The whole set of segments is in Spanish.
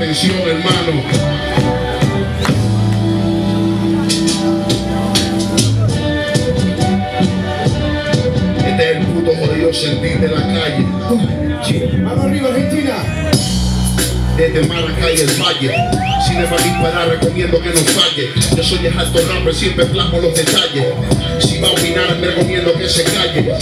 Atención, hermano. Este es el puto jodido sentir de la calle. Vamos arriba, Argentina. Desde Maracay el Valle. Cinema para recomiendo que no falle. Yo soy el alto rapper, siempre plasmo los detalles. Si va a opinar, me recomiendo que se calle.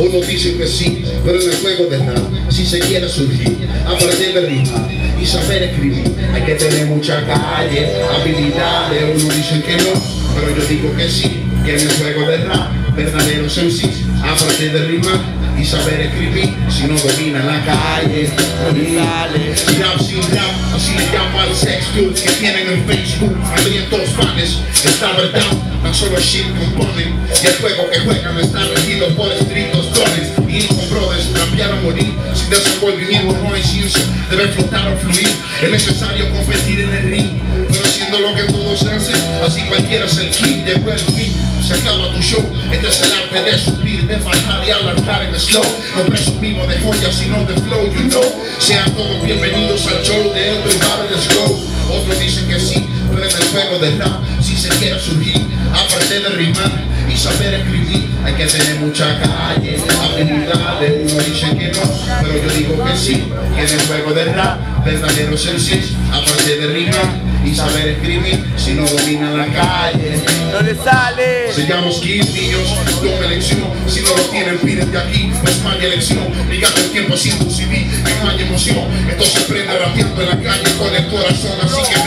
Uno dice que sí, pero en el juego de nada. Si se quiere surgir, aprender de ritmo y saber escribir. Hay que tener mucha calle, habilidades. Uno dice que no, pero yo digo que sí. Que en el juego de rap, verdaderos MCs, aprender de rimar y saber escribir. Si no domina la calle, Rap sin rap, así le llamo al sexto que tienen en Facebook. Hambrientos fans, está verdad, tan solo shit componen. Y el juego que juegan está regido por estrictos dones. Y con brothers, o morir. Sin desenvolvimiento no hay ciencia, debe flotar o fluir. Es necesario competir en el ring, pero haciendo lo que todos hacen, así cualquiera es el king de buen fin. Se acaba tu show, este es el arte de subir, de bajar y alargar en slow. No presumimos de joyas, sino de flow, you know. Sean todos bienvenidos al show de Everybody Let's Go. Otros dicen que sí, de rap, si se quiere surgir, aparte de rimar y saber escribir, hay que tener mucha calle, habilidades. Uno dice que no, pero yo digo que sí, que en el juego de rap, verdaderos MCs, aparte de rimar y saber escribir, si no domina la calle. No le sale. Se llama Skid, niños, toma elección. Si no lo tienen, piden de aquí, no es más elección. Ni el tiempo sin tu CD, hay emoción. Esto se prende rapeando en la calle con el corazón, así que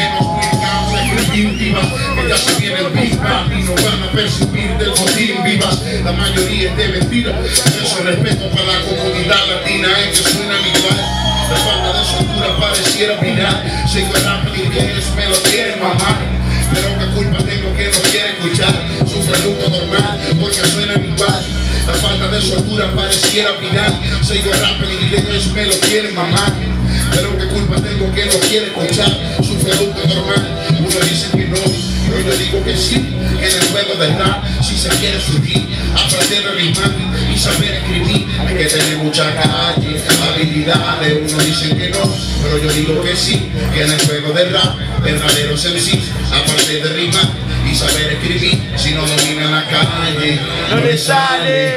Viene el Big Bang y no van a percibir del botín vivas. La mayoría es de mentira. Eso respeto para la comunidad latina, es que suenan igual. La falta de soltura pareciera viral. Sigo el rap inglés, me lo quieren mamar. Pero qué culpa tengo que no quiere escuchar su producto normal porque suenan igual. La falta de soltura pareciera viral. Sigo el rap inglés, me lo quieren mamar. Pero qué culpa tengo que no quiere escuchar su producto normal. Uno dice que no, Que en el juego del rap, si se quiere surgir, aprender a rimar y saber escribir, hay que tener mucha calle, habilidades. Uno dice que no, pero yo digo que sí. Que en el juego del rap, verdaderos MCs, aparte de rimar y saber escribir, si no domina la calle, No le sale.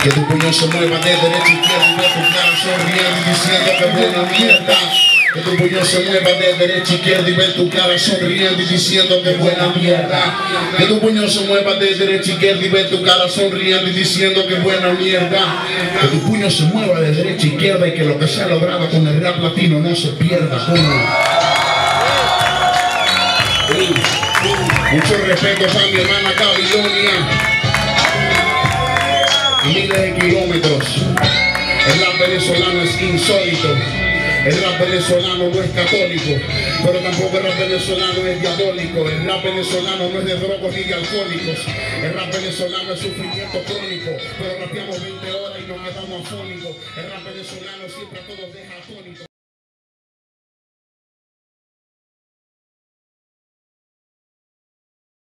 Que tu puño se mueva de derecha a izquierda y ve tu cara sonriendo diciendo que buena mierda. Que tu puño se mueva de derecha a izquierda y ve tu cara sonriendo y diciendo que buena mierda. Que tu puño se mueva de derecha a izquierda y ve tu cara sonriendo y diciendo que buena mierda. Que tu puño se mueva de derecha a izquierda y que lo que se ha logrado con el rap latino no se pierda. coño. Mucho respeto para mi hermana Babilonia. Miles de kilómetros. El rap venezolano es insólito. El rap venezolano no es católico, pero tampoco el rap venezolano es diabólico. El rap venezolano no es de drogos ni de alcohólicos. El rap venezolano es sufrimiento crónico, pero rapeamos 20 horas y nos quedamos afónicos. El rap venezolano siempre a todos deja atónitos.